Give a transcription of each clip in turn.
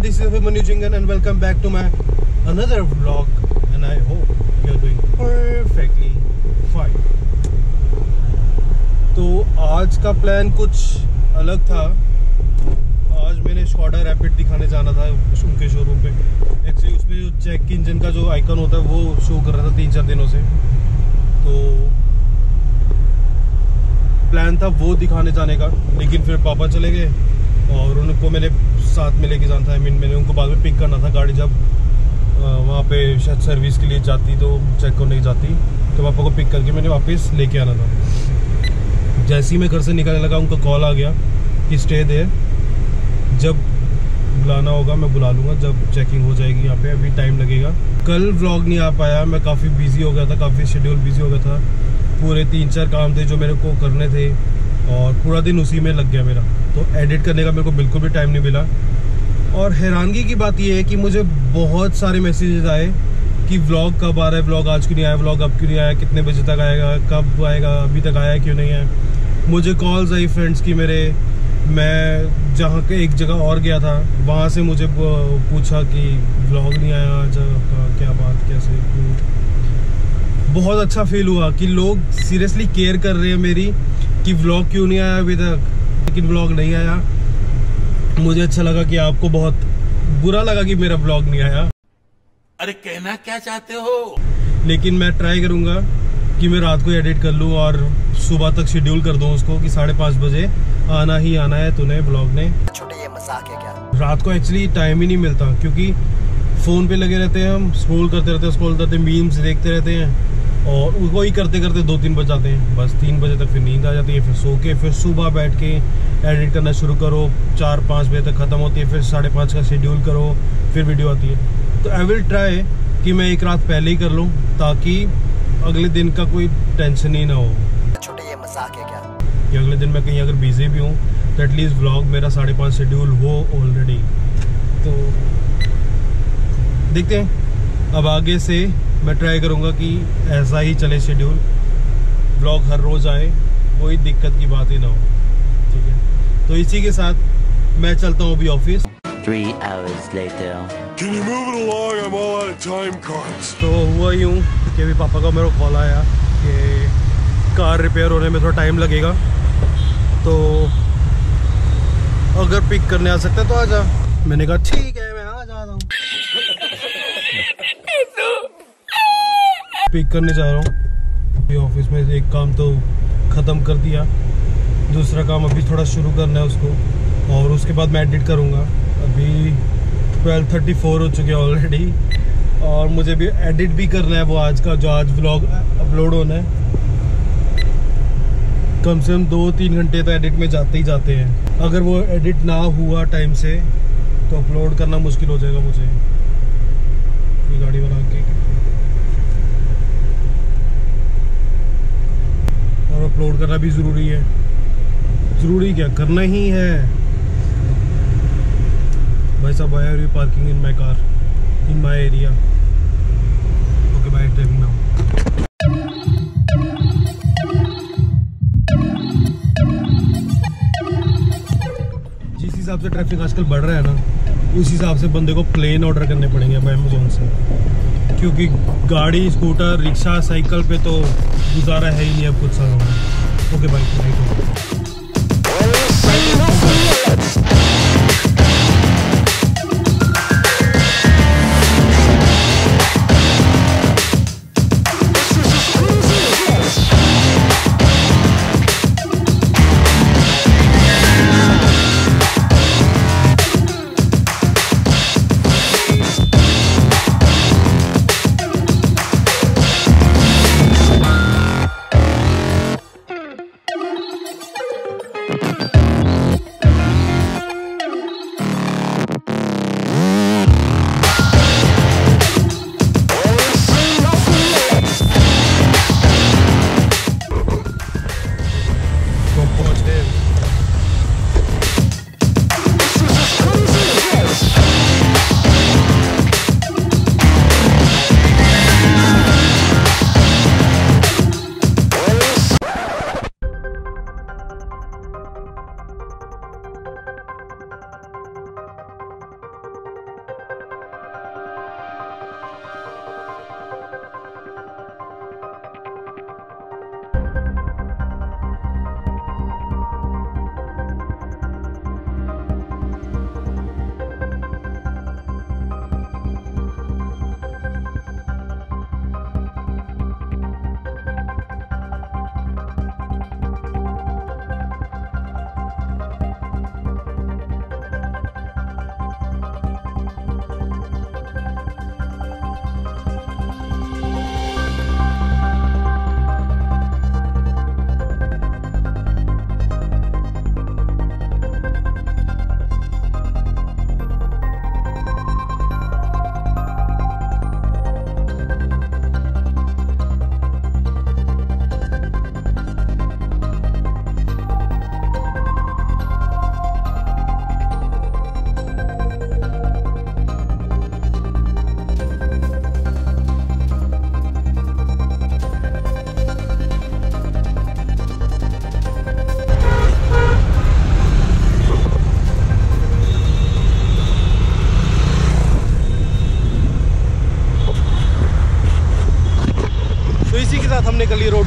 this is Manu Jingan and welcome back to my another vlog. And I hope you're doing perfectly fine. तो आज का plan कुछ अलग था। आज मैंने स्कॉडा रैपिड दिखाने जाना था उनके शोरूम पे। एक्चुअली उसमें जो चेक इंजन का जो आइकन होता है, वो शो कर रहा था तीन चार दिनों से। तो प्लान था वो दिखाने जाने का, लेकिन फिर पापा चले गए। और उनको मैंने साथ में लेके जाना था। आई मीन मैंने उनको बाद में पिक करना था गाड़ी जब वहाँ पे शायद सर्विस के लिए जाती तो चेक करने जाती। तो पापा को पिक करके मैंने वापस लेके आना था। जैसे ही मैं घर से निकलने लगा, उनका कॉल आ गया कि स्टे दे जब बुलाना होगा, मैं बुला लूँगा, जब चेकिंग हो जाएगी यहाँ पे, अभी टाइम लगेगा। कल व्लॉग नहीं आ पाया, मैं काफ़ी बिज़ी हो गया था, काफ़ी शेड्यूल बिज़ी हो गया था। पूरे तीन चार काम थे जो मेरे को करने थे। और पूरा दिन उसी में लग गया मेरा। तो एडिट करने का मेरे को बिल्कुल भी टाइम नहीं मिला। और हैरानगी की बात यह है कि मुझे बहुत सारे मैसेजेस आए कि व्लॉग कब आ रहा है व्लॉग आज क्यों नहीं आया व्लॉग अब क्यों नहीं आया, कितने बजे तक आएगा, कब आएगा, अभी तक आया क्यों नहीं है। मुझे कॉल्स आई फ्रेंड्स की मेरे। मैं जहाँ के एक जगह और गया था, वहाँ से मुझे पूछा कि व्लॉग नहीं आया आज, आपका क्या बात, कैसे बहुत अच्छा फील हुआ कि लोग सीरियसली केयर कर रहे हैं मेरी। कि व्लॉग क्यों नहीं आया अभी तक? लेकिन व्लॉग नहीं आया। मुझे अच्छा लगा कि आपको बहुत बुरा लगा कि मेरा व्लॉग नहीं आया। अरे कहना क्या चाहते हो? लेकिन मैं ट्राई करूँगा कि मैं रात को एडिट कर लूँ और सुबह तक शेड्यूल कर दूँ उसको कि साढ़े पाँच बजे आना ही आना है तूने ब्लॉग ने। छोटे ये मज़ाक है क्या? रात को एक्चुअली टाइम ही नहीं मिलता क्योंकि फ़ोन पे लगे रहते हैं हम स्क्रॉल करते रहते हैं स्क्रॉल करते मीम्स देखते रहते हैं। और वही करते करते दो तीन बज जाते हैं। बस तीन बजे तक फिर नींद आ जाती है फिर सो के फिर सुबह बैठ के एडिट करना शुरू करो। चार पाँच बजे तक ख़त्म होती है फिर साढ़े पाँच का शेड्यूल करो फिर वीडियो आती है। तो आई विल ट्राई कि मैं एक रात पहले ही कर लूँ ताकि अगले दिन का कोई टेंशन ही ना हो। छोटे ये मज़ाक है क्या? कि अगले दिन मैं कहीं अगर बिज़ी भी हूँ तो एटलीस्ट ब्लॉग मेरा साढ़े पाँच शेड्यूल हो ऑलरेडी तो देखते हैं। अब आगे से मैं ट्राई करूँगा कि ऐसा ही चले शेड्यूल ब्लॉग हर रोज़ आए कोई दिक्कत की बात ही ना हो। ठीक है? तो इसी के साथ मैं चलता हूँ अभी office Three hours later. Can you move it along? I'm all out of time cards. तो हुआ यूँ कि अभी पापा का मेरे को कॉल आया कि कार रिपेयर होने में थोड़ा टाइम लगेगा। तो अगर पिक करने आ सकता है तो आ जा। मैंने कहा ठीक हूँ। पिक करने जा रहा हूँ। ऑफ़िस में एक काम तो ख़त्म कर दिया। दूसरा काम अभी थोड़ा शुरू करना है उसको। और उसके बाद मैं एडिट करूँगा। अभी ट्वेल्व थर्टी फोर हो चुके हैं ऑलरेडी और मुझे भी एडिट भी करना है वो आज का, जो आज व्लॉग अपलोड होना है। कम से कम दो तीन घंटे तो एडिट में जाते ही जाते हैं। अगर वो एडिट ना हुआ टाइम से तो अपलोड करना मुश्किल हो जाएगा मुझे। गाड़ी बना के। और अपलोड करना भी ज़रूरी है। ज़रूरी क्या? करना ही है। भाई साहब I are parking in my car in my area okay bye driving now जिस हिसाब से ट्रैफ़िक आजकल बढ़ रहा है ना, उस हिसाब से बंदे को प्लेन ऑर्डर करने पड़ेंगे अमेजोन से। क्योंकि गाड़ी, स्कूटर, रिक्शा, साइकिल पे तो गुजारा है ही नहीं अब कुछ सालों में। ओके बाइक राइट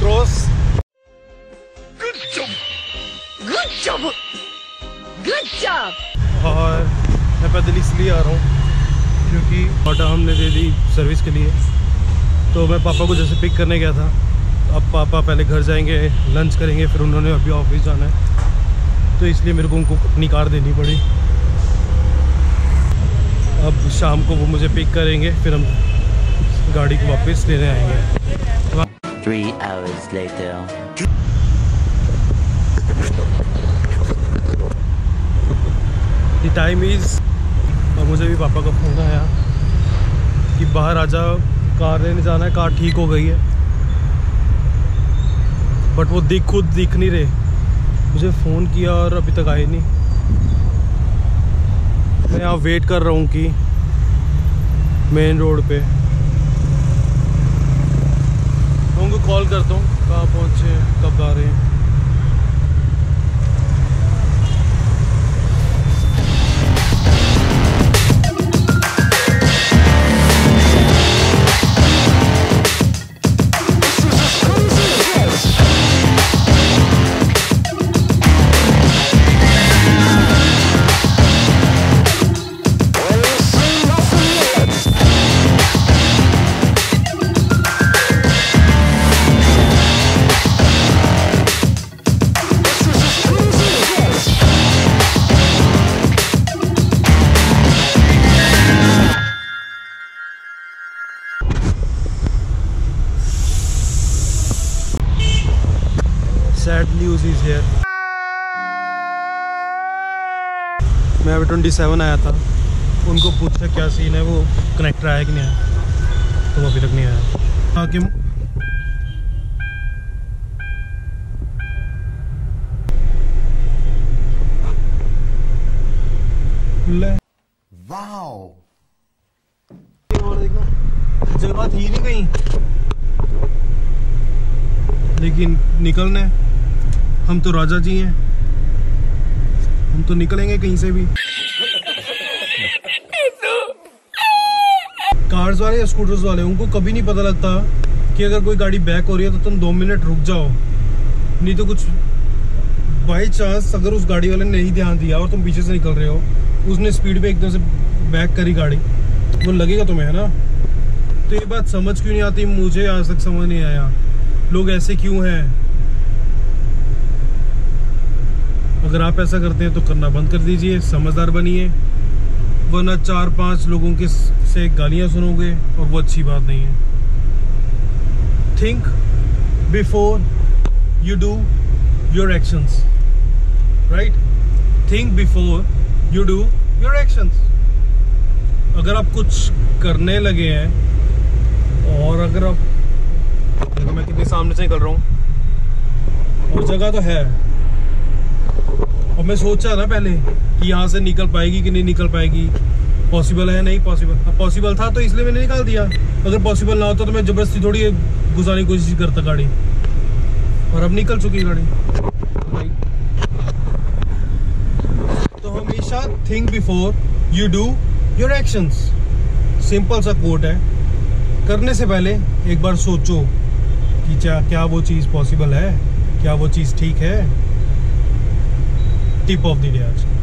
ली road cross Good job! Good job! और मैं पैदल इसलिए आ रहा हूँ क्योंकि ऑटो हमने दे दी सर्विस के लिए। तो मैं पापा को जैसे पिक करने गया था। अब पापा पहले घर जाएँगे लंच करेंगे फिर उन्होंने अभी ऑफ़िस जाना है। तो इसलिए मेरे को उनको अपनी कार देनी पड़ी। अब शाम को वो मुझे पिक करेंगे फिर हम गाड़ी को वापस लेने आएँगे। Three hours later. The time is और मुझे भी पापा का फ़ोन आया कि बाहर आ जा कार लेने जाना है, कार ठीक हो गई है। बट वो दिख, खुद दिख नहीं रहे। मुझे फ़ोन किया और अभी तक आए नहीं। मैं यहाँ वेट कर रहा हूँ कि मेन रोड पे मैं उनको कॉल करता हूँ कहाँ पहुँचे कब आ रहे हैं। इज़ हियर मैं अभी ट्वेंटी सेवन आया था। उनको पूछा क्या सीन है वो कनेक्टर आया कि नहीं आया? तो वो अभी तक नहीं आया। आके जगह थी नहीं कहीं। लेकिन निकलने। हम तो राजा जी हैं। हम तो निकलेंगे कहीं से भी। कार्स वाले या स्कूटर्स वाले, उनको कभी नहीं पता लगता कि अगर कोई गाड़ी बैक हो रही है तो तुम दो मिनट रुक जाओ। नहीं तो कुछ बाई चांस अगर उस गाड़ी वाले ने नहीं ध्यान दिया और तुम पीछे से निकल रहे हो, उसने स्पीड पे एकदम से बैक करी गाड़ी। वो लगेगा तुम्हें, है ना? तो ये बात समझ क्यों नहीं आती? मुझे आज तक समझ नहीं आया। लोग ऐसे क्यों हैं? अगर आप ऐसा करते हैं तो करना बंद कर दीजिए, समझदार बनिए। वरना चार पाँच लोगों के से गालियाँ सुनोगे और वो अच्छी बात नहीं है। Think before you do your actions right think before you do your actions अगर आप कुछ करने लगे हैं और अगर आप देखो मैं कितनी सामने से निकल रहा हूँ। और जगह तो है। और मैं सोचा ना पहले कि यहाँ से निकल पाएगी कि नहीं निकल पाएगी। पॉसिबल है, नहीं पॉसिबल पॉसिबल था तो इसलिए मैंने निकाल दिया। अगर पॉसिबल ना होता तो मैं ज़बरदस्ती थोड़ी घुसाने की कोशिश करता गाड़ी। और अब निकल चुकी गाड़ी। तो हमेशा think before you do your actions simple सा कोट है। करने से पहले एक बार सोचो कि क्या क्या वो चीज़ पॉसिबल है? क्या वो चीज़ ठीक है? ऑफ़ द डे आज